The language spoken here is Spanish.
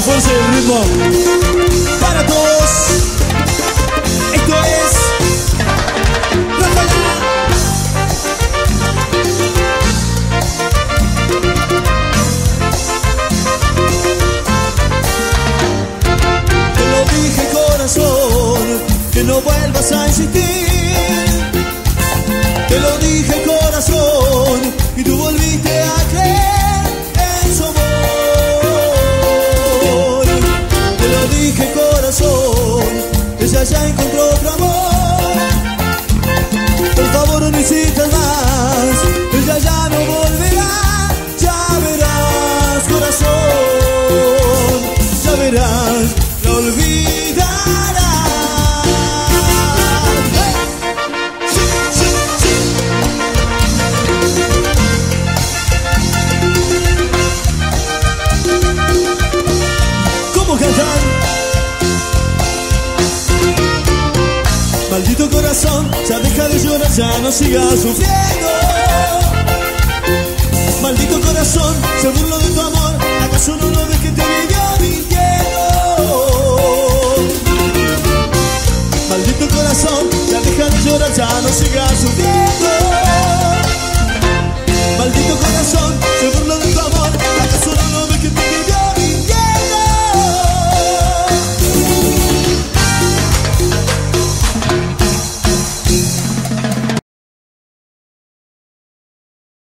fuerza del ritmo. Para todos. Esto es. Rafaela. Te lo dije corazón, que no vuelvas a insistir. Ella ya encontró otro amor. Por favor no insistas más, ella ya no volverá. Ya verás corazón, ya verás, la olvidarás. ¡Hey! ¿Cómo cantar? Maldito corazón, ya deja de llorar, ya no sigas sufriendo. Maldito corazón, se burló de tu amor, ¿acaso no lo ves que te vivió mintiendo? Maldito corazón, ya deja de llorar, ya no sigas sufriendo.